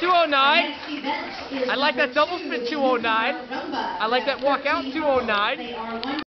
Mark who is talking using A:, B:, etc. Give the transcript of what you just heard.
A: 209. I like that double spin 209. I like that walk
B: out
A: 209.